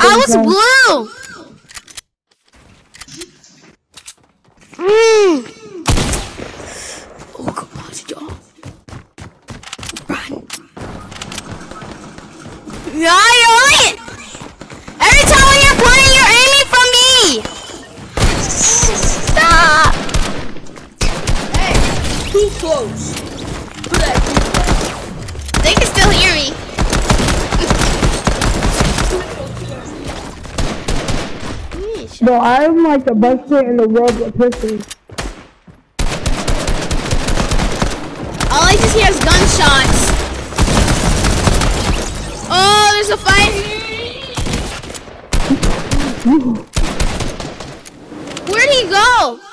I. Was blue. Mm. Oh, come on, y'all. Run. Yeah, you're it. Every time when you're playing, you're aiming for me. Stop. Hey, too close. shot. Bro, I'm like the best player in the world with pistols. All I just hear is gunshots. Oh, there's a fight. Where'd he go?